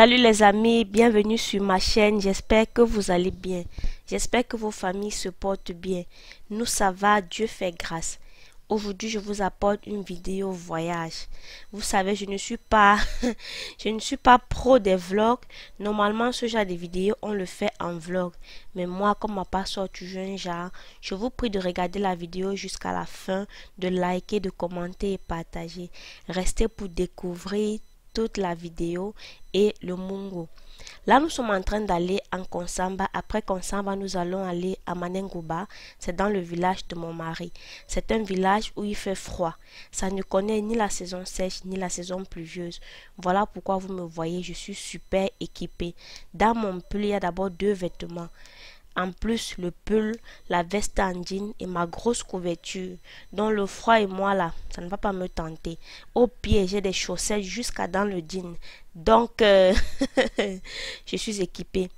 Salut les amis, bienvenue sur ma chaîne. J'espère que vous allez bien. J'espère que vos familles se portent bien. Nous ça va, Dieu fait grâce. Aujourd'hui, je vous apporte une vidéo voyage. Vous savez, je ne suis pas je ne suis pas pro des vlogs. Normalement, ce genre de vidéos, on le fait en vlog. Mais moi, comme ma part sort toujours un genre, je vous prie de regarder la vidéo jusqu'à la fin, de liker, de commenter et partager. Restez pour découvrir toute la vidéo et le Mungo. Là, nous sommes en train d'aller en Konsamba. Après Konsamba, nous allons aller à Manenguba. C'est dans le village de mon mari. C'est un village où il fait froid. Ça ne connaît ni la saison sèche ni la saison pluvieuse. Voilà pourquoi vous me voyez, je suis super équipée. Dans mon pull, il y a d'abord deux vêtements. En plus, le pull, la veste en jean et ma grosse couverture. dont le froid et moi là, ça ne va pas me tenter. Au pied, j'ai des chaussettes jusqu'à dans le jean. Donc, euh, je suis équipée.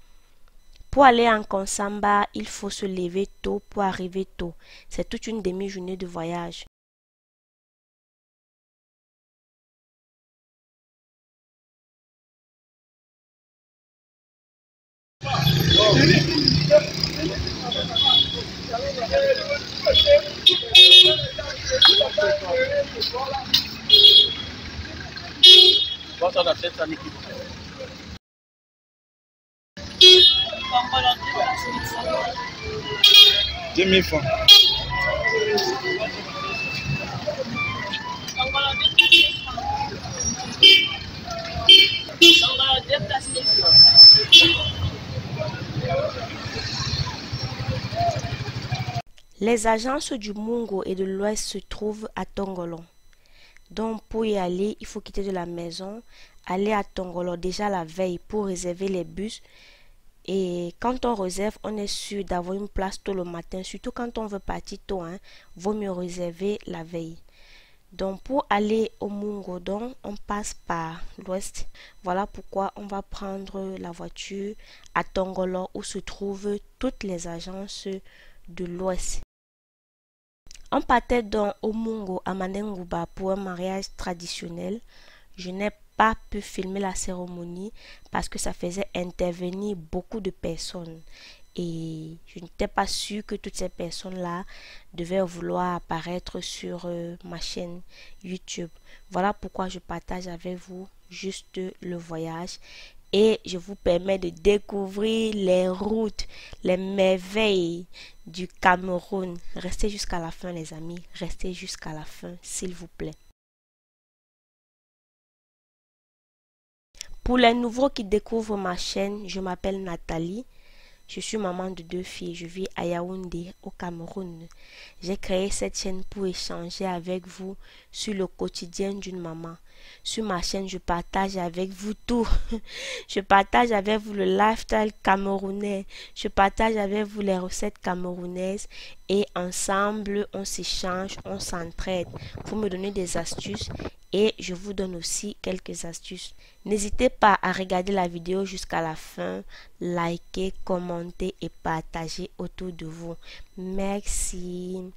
Pour aller en Konsamba, il faut se lever tôt pour arriver tôt. C'est toute une demi-journée de voyage. Bota na frente da Niki. Jimmy Fon. Bangladesh. Bangladesh. Les agences du Mungo et de l'Ouest se trouvent à Tongolon. Donc pour y aller, il faut quitter de la maison, aller à Tongolon déjà la veille pour réserver les bus. Et quand on réserve, on est sûr d'avoir une place tôt le matin, surtout quand on veut partir tôt, hein, vaut mieux réserver la veille. Donc pour aller au Mungo, donc, on passe par l'ouest. Voilà pourquoi on va prendre la voiture à Tongolon où se trouvent toutes les agences de l'ouest. On partait donc au Mungo à Manenguba pour un mariage traditionnel. Je n'ai pas pu filmer la cérémonie parce que ça faisait intervenir beaucoup de personnes. Et je n'étais pas sûre que toutes ces personnes-là devaient vouloir apparaître sur euh, ma chaîne YouTube. Voilà pourquoi je partage avec vous juste le voyage et je vous permets de découvrir les routes, les merveilles du Cameroun. Restez jusqu'à la fin les amis, restez jusqu'à la fin s'il vous plaît. Pour les nouveaux qui découvrent ma chaîne, je m'appelle Nathalie. Je suis maman de deux filles. Je vis à Yaoundé, au Cameroun. J'ai créé cette chaîne pour échanger avec vous sur le quotidien d'une maman. Sur ma chaîne, je partage avec vous tout. Je partage avec vous le lifestyle camerounais. Je partage avec vous les recettes camerounaises. Et ensemble, on s'échange, on s'entraide. Vous me donnez des astuces et je vous donne aussi quelques astuces. N'hésitez pas à regarder la vidéo jusqu'à la fin, liker, commenter et partager autour de vous. Merci.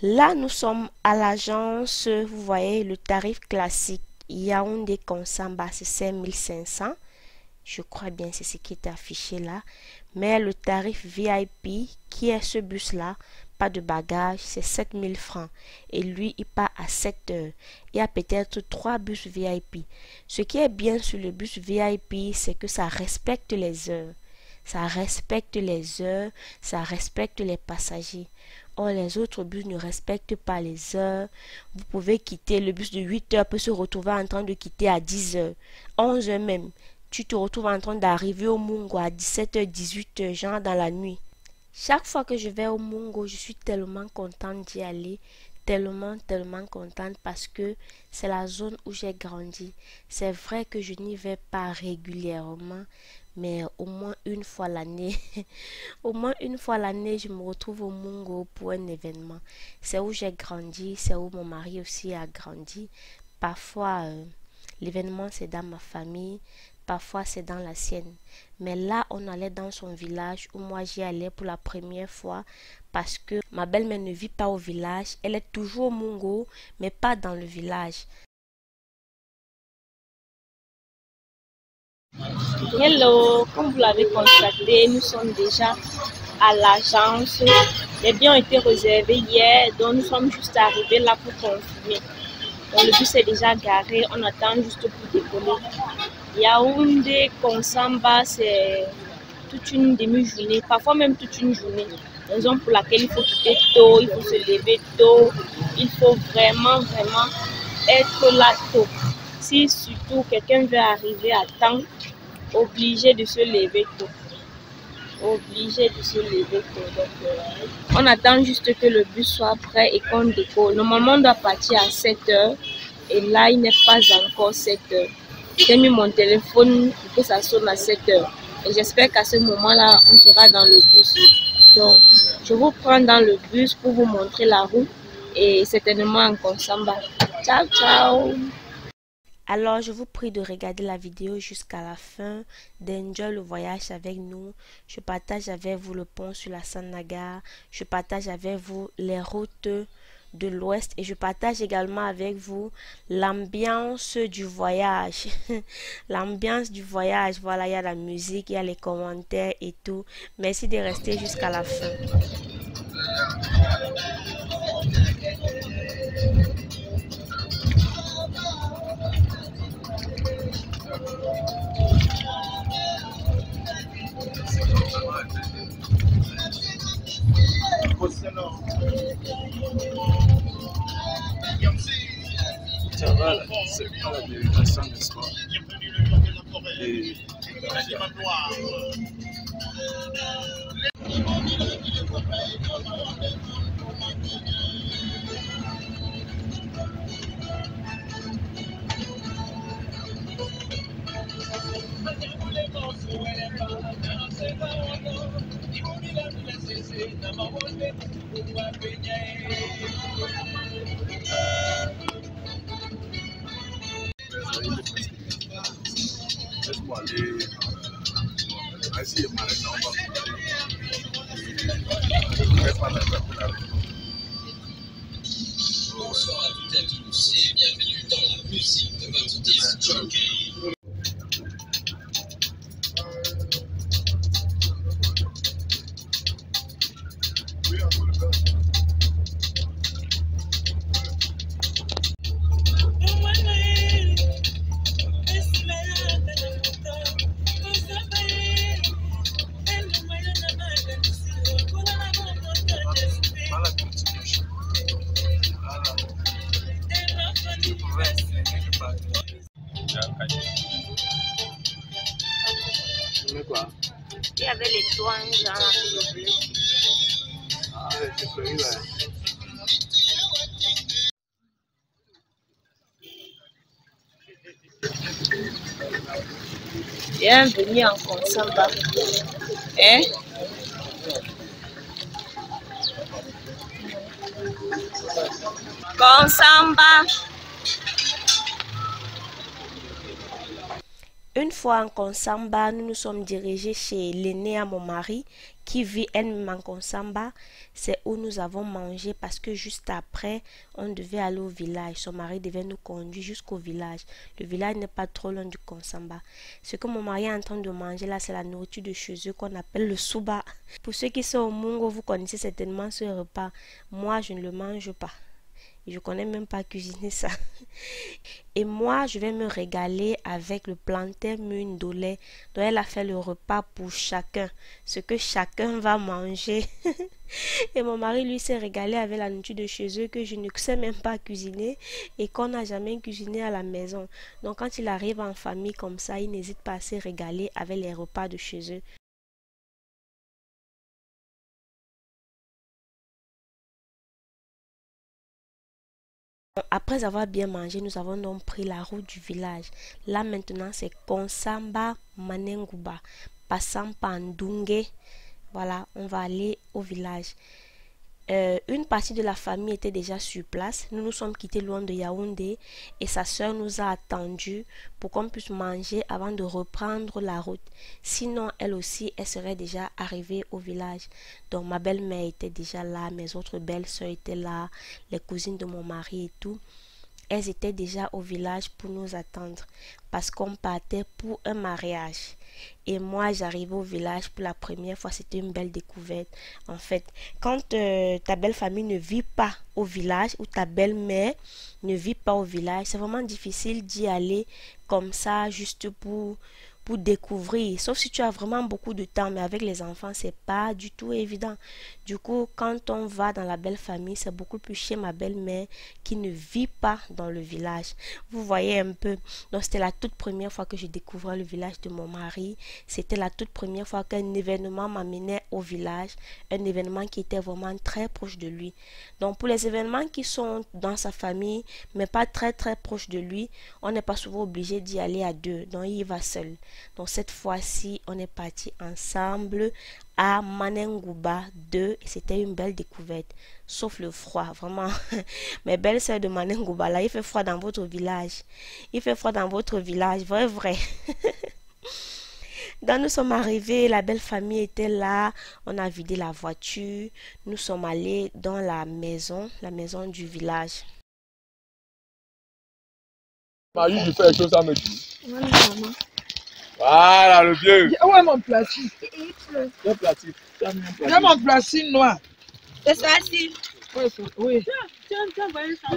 Là, nous sommes à l'agence, vous voyez, le tarif classique Yaoundé Konsamba, c'est 5500. Je crois bien c'est ce qui est affiché là. Mais le tarif VIP, qui est ce bus-là, pas de bagage, c'est 7000 francs. Et lui, il part à 7 heures. Il y a peut-être 3 bus VIP. Ce qui est bien sur le bus VIP, c'est que ça respecte les heures. Ça respecte les heures, ça respecte les passagers. Or, les autres bus ne respectent pas les heures. Vous pouvez quitter le bus de 8 heures, peut se retrouver en train de quitter à 10 heures, 11 heures même. Tu te retrouves en train d'arriver au Mungo à 17h, 18h, genre dans la nuit. Chaque fois que je vais au Mungo, je suis tellement contente d'y aller, tellement, tellement contente parce que c'est la zone où j'ai grandi. C'est vrai que je n'y vais pas régulièrement, mais au moins une fois l'année, au moins une fois l'année, je me retrouve au Mungo pour un événement. C'est où j'ai grandi, c'est où mon mari aussi a grandi. Parfois, euh, l'événement c'est dans ma famille, parfois c'est dans la sienne. Mais là, on allait dans son village où moi j'y allais pour la première fois parce que ma belle-mère ne vit pas au village. Elle est toujours au Mungo, mais pas dans le village. Hello, comme vous l'avez constaté, nous sommes déjà à l'agence. Les biens ont été réservés hier, donc nous sommes juste arrivés là pour confirmer. Le bus est déjà garé, on attend juste pour décoller. Yaoundé, Konsamba, c'est toute une demi-journée, parfois même toute une journée. Raison pour laquelle il faut quitter tôt, il faut se lever tôt, il faut vraiment, vraiment être là tôt. Si surtout quelqu'un veut arriver à temps, obligé de se lever tôt. Obligé de se lever on attend juste que le bus soit prêt et qu'on décolle. Normalement, on doit partir à 7 heures. Et là, il n'est pas encore 7 heures. J'ai mis mon téléphone pour que ça sonne à 7 heures. Et j'espère qu'à ce moment-là, on sera dans le bus. Donc, je vous prends dans le bus pour vous montrer la route et certainement en Konsamba. Ciao, ciao! Alors, je vous prie de regarder la vidéo jusqu'à la fin, d'enjoy le voyage avec nous. Je partage avec vous le pont sur la Sanaga. Je partage avec vous les routes de l'Ouest et je partage également avec vous l'ambiance du voyage. l'ambiance du voyage, voilà, il y a la musique, il y a les commentaires et tout. Merci de rester jusqu'à la fin. Thank you. We are Bienvenue en Konsamba. Hein? Konsamba. Une fois en Konsamba, nous nous sommes dirigés chez l'aîné à mon mari qui vit elle-même en Konsamba. C'est où nous avons mangé parce que juste après, on devait aller au village. Son mari devait nous conduire jusqu'au village. Le village n'est pas trop loin du Konsamba. Ce que mon mari est en train de manger là, c'est la nourriture de chez eux qu'on appelle le souba. Pour ceux qui sont au Mungo, vous connaissez certainement ce repas. Moi, je ne le mange pas. Je connais même pas cuisiner ça. Et moi, je vais me régaler avec le plantain mune d'olé. Donc, elle a fait le repas pour chacun. Ce que chacun va manger. Et mon mari, lui, s'est régalé avec la nourriture de chez eux que je ne sais même pas cuisiner et qu'on n'a jamais cuisiné à la maison. Donc, quand il arrive en famille comme ça, il n'hésite pas à se régaler avec les repas de chez eux. Après avoir bien mangé, nous avons donc pris la route du village. Là maintenant, c'est Konsamba Manenguba, passant par Ndunge. Voilà, on va aller au village. Euh, une partie de la famille était déjà sur place. Nous nous sommes quittés loin de Yaoundé et sa sœur nous a attendus pour qu'on puisse manger avant de reprendre la route. Sinon, elle aussi, elle serait déjà arrivée au village. Donc, ma belle-mère était déjà là, mes autres belles-sœurs étaient là, les cousines de mon mari et tout elles étaient déjà au village pour nous attendre parce qu'on partait pour un mariage. Et moi, j'arrivais au village pour la première fois. C'était une belle découverte. En fait, quand euh, ta belle famille ne vit pas au village ou ta belle-mère ne vit pas au village, c'est vraiment difficile d'y aller comme ça juste pour pour découvrir. Sauf si tu as vraiment beaucoup de temps, mais avec les enfants, c'est pas du tout évident. Du coup, quand on va dans la belle famille, c'est beaucoup plus chez ma belle-mère qui ne vit pas dans le village. Vous voyez un peu. Donc, c'était la toute première fois que je découvrais le village de mon mari. C'était la toute première fois qu'un événement m'amenait au village. Un événement qui était vraiment très proche de lui. Donc, pour les événements qui sont dans sa famille, mais pas très très proche de lui, on n'est pas souvent obligé d'y aller à deux. Donc, il y va seul. Donc cette fois-ci, on est parti ensemble à Manengouba 2 c'était une belle découverte, sauf le froid, vraiment. Mes belles sœurs de Manengouba, là, il fait froid dans votre village. Il fait froid dans votre village, vrai, vrai. Donc nous sommes arrivés, la belle famille était là, on a vidé la voiture, nous sommes allés dans la maison, la maison du village. Voilà, le vieux. Où est mon platine? Mon platine noir. C'est ça, si. Oui. Tiens, tiens, voyez ça.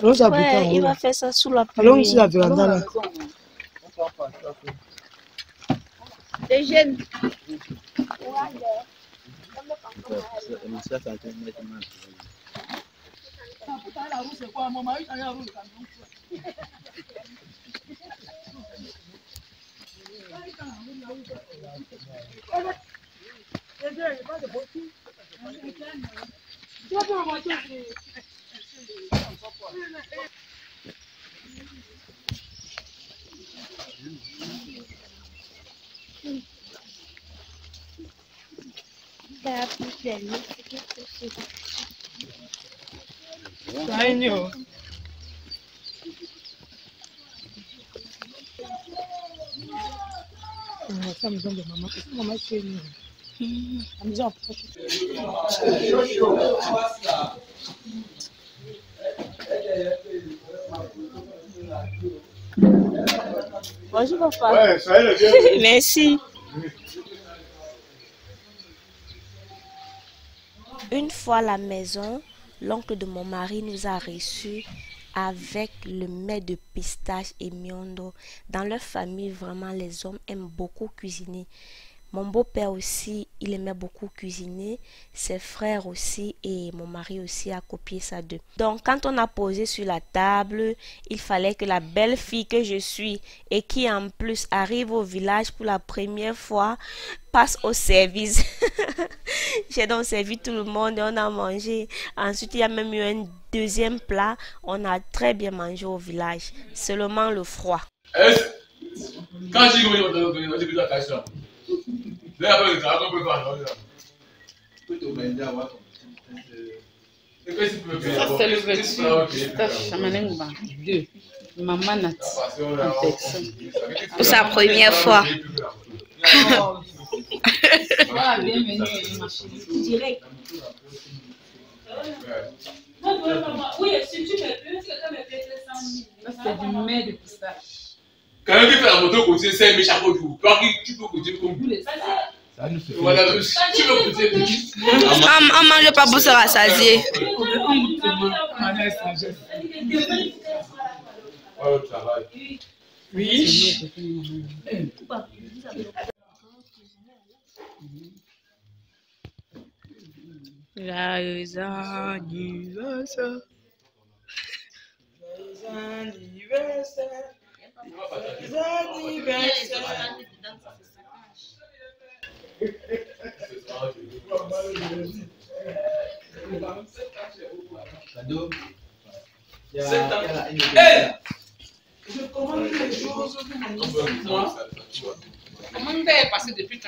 Ouais, il va faire ça sous la pluie. Allons jeunes. utaenda Arusha kwa mama Aisha ya Arusha Dá para o que você Sanyo. Ça maman. Bonjour Merci. Une fois la maison, l'oncle de mon mari nous a reçus avec le mets de pistache et miondo. Dans leur famille, vraiment, les hommes aiment beaucoup cuisiner. Mon beau-père aussi, il aimait beaucoup cuisiner. Ses frères aussi et mon mari aussi a copié ça d'eux. Donc, quand on a posé sur la table, il fallait que la belle fille que je suis et qui en plus arrive au village pour la première fois passe au service. J'ai donc servi tout le monde, et on a mangé. Ensuite, il y a même eu un deuxième plat. On a très bien mangé au village. Seulement le froid. Ça, c'est le Pour sa première fois. Ah, Direct. Oui, si tu me plus, me C'est du mets de pistache. Quand tu fais la moto côté 5 000 chaque jour, tu peux comme. Ça nous fait. Voilà, tu veux côté On mange pas pour se rassasier. Oui. Joyeux anniversaire. Je commande les choses passé depuis.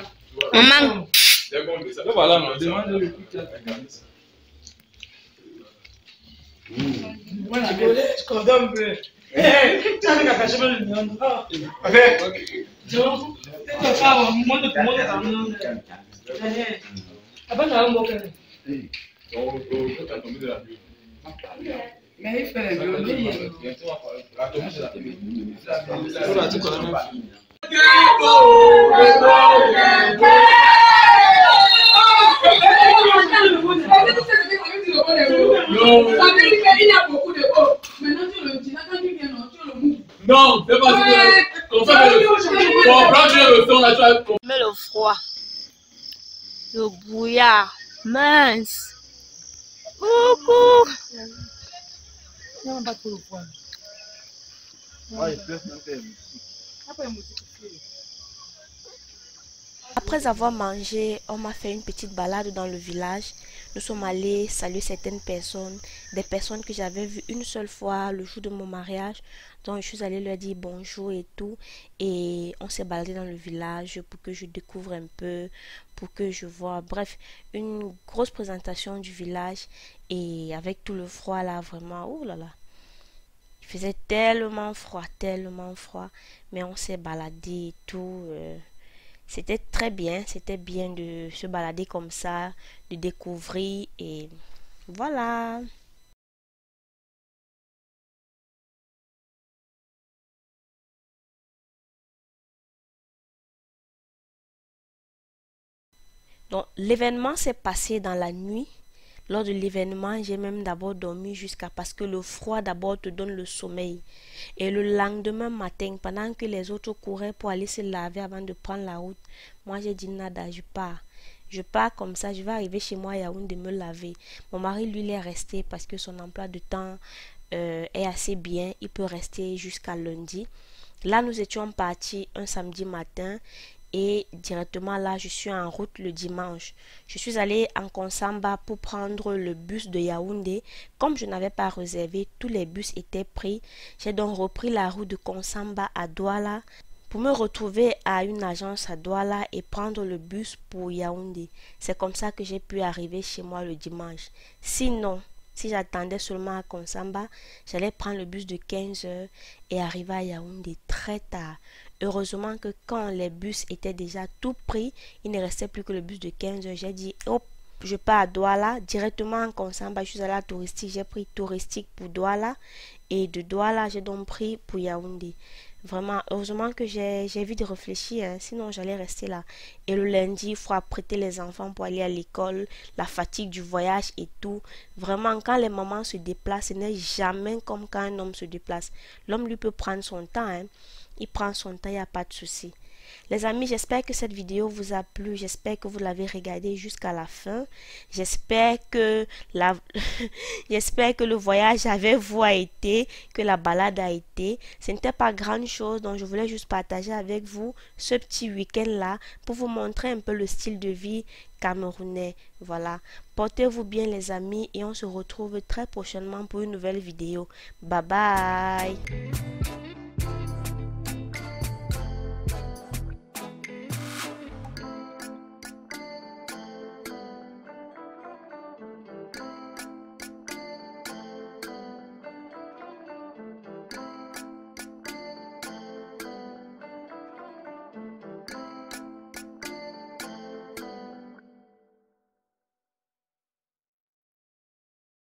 C'est bon, mais ça. Mais voilà, moi, demande le coup de ça. Voilà, je condamne un peu. Eh, tu as vu qu'à cacher le lion. Ah, Ok. donc, tu peux faire un monde de monde dans le monde. Eh, après, ça va me moquer. Donc, on peut tomber de la pluie. Mais il fait le violon. Non, c'est pas là, tu vas mais le froid, le brouillard, mince. Coucou. Non, pas trop le moi, Après avoir mangé, on m'a fait une petite balade dans le village. Nous sommes allés saluer certaines personnes, des personnes que j'avais vues une seule fois le jour de mon mariage. Donc je suis allée leur dire bonjour et tout. Et on s'est baladé dans le village pour que je découvre un peu, pour que je vois. Bref, une grosse présentation du village. Et avec tout le froid là, vraiment, oh là là. Il faisait tellement froid, tellement froid. Mais on s'est baladé et tout. euh, c'était très bien, c'était bien de se balader comme ça, de découvrir et voilà. Donc l'événement s'est passé dans la nuit. Lors de l'événement, j'ai même d'abord dormi jusqu'à parce que le froid d'abord te donne le sommeil. Et le lendemain matin, pendant que les autres couraient pour aller se laver avant de prendre la route, moi j'ai dit nada, je pars. Je pars comme ça, je vais arriver chez moi à Yaoundé me laver. Mon mari, lui, il est resté parce que son emploi de temps euh, est assez bien. Il peut rester jusqu'à lundi. Là, nous étions partis un samedi matin et directement là, je suis en route le dimanche. Je suis allée en Konsamba pour prendre le bus de Yaoundé. Comme je n'avais pas réservé, tous les bus étaient pris. J'ai donc repris la route de Konsamba à Douala pour me retrouver à une agence à Douala et prendre le bus pour Yaoundé. C'est comme ça que j'ai pu arriver chez moi le dimanche. Sinon, si j'attendais seulement à Konsamba, j'allais prendre le bus de 15 heures et arriver à Yaoundé très tard. Heureusement que quand les bus étaient déjà tout pris, il ne restait plus que le bus de 15 heures. J'ai dit, hop, je pars à Douala, directement en Konsamba, je suis allée à touristique, j'ai pris touristique pour Douala et de Douala, j'ai donc pris pour Yaoundé. Vraiment, heureusement que j'ai j'ai vite réfléchi, hein, sinon j'allais rester là. Et le lundi, il faut apprêter les enfants pour aller à l'école, la fatigue du voyage et tout. Vraiment, quand les mamans se déplacent, ce n'est jamais comme quand un homme se déplace. L'homme, lui, peut prendre son temps. Hein. Il prend son temps, il n'y a pas de souci. Les amis, j'espère que cette vidéo vous a plu. J'espère que vous l'avez regardée jusqu'à la fin. J'espère que la... j'espère que le voyage avec vous a été, que la balade a été. Ce n'était pas grande chose, donc je voulais juste partager avec vous ce petit week-end-là pour vous montrer un peu le style de vie camerounais. Voilà. Portez-vous bien les amis et on se retrouve très prochainement pour une nouvelle vidéo. Bye bye.